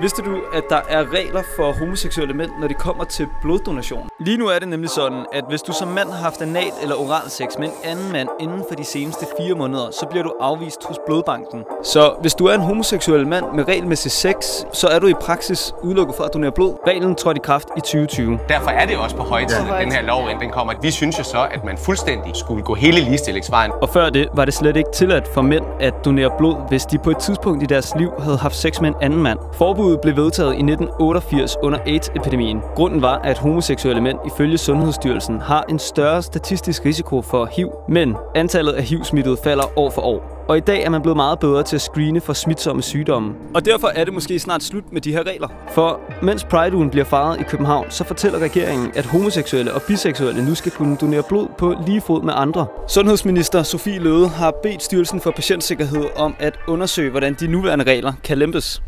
Vidste du, at der er regler for homoseksuelle mænd, når det kommer til bloddonation? Lige nu er det nemlig sådan, at hvis du som mand har haft anal eller oral sex med en anden mand inden for de seneste fire måneder, så bliver du afvist hos blodbanken. Så hvis du er en homoseksuel mand med regelmæssig sex, så er du i praksis udelukket for at donere blod. Reglen trådte i kraft i 2020. Derfor er det også på højtid, at den her lovændring kommer. Vi synes jo så, at man fuldstændig skulle gå hele ligestillingsvejen. Og før det var det slet ikke tilladt for mænd at donere blod, hvis de på et tidspunkt i deres liv havde haft sex med en anden mand. Forbuddet blev vedtaget i 1988 under AIDS-epidemien. Grunden var, at homoseksuelle mænd ifølge Sundhedsstyrelsen har en større statistisk risiko for HIV, men antallet af HIV-smittede falder år for år. Og i dag er man blevet meget bedre til at screene for smitsomme sygdomme. Og derfor er det måske snart slut med de her regler. For mens Pride-ugen bliver fejret i København, så fortæller regeringen, at homoseksuelle og biseksuelle nu skal kunne donere blod på lige fod med andre. Sundhedsminister Sofie Løde har bedt Styrelsen for Patientsikkerhed om at undersøge, hvordan de nuværende regler kan lempes.